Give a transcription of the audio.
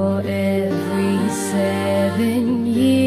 for every seven years.